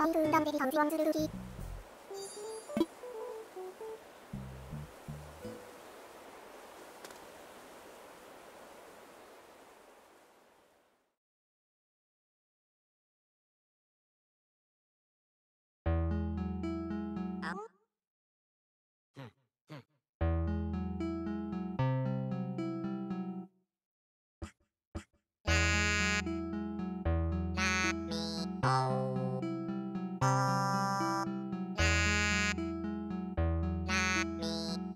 番組裏で離散自慢する時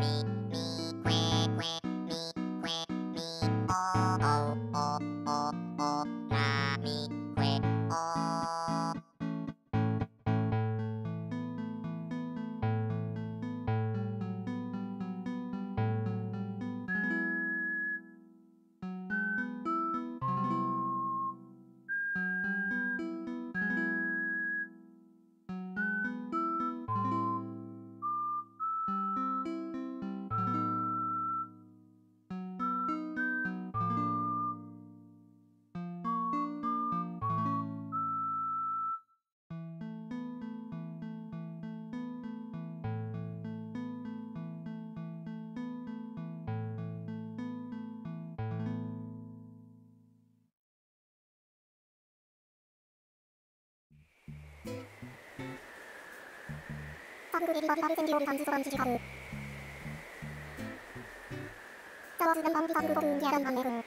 기 그 대비 바비 바비 생기오리 감지 소감 지지 가르 짜와 주변 방비 가르 거그 음기하던 방내그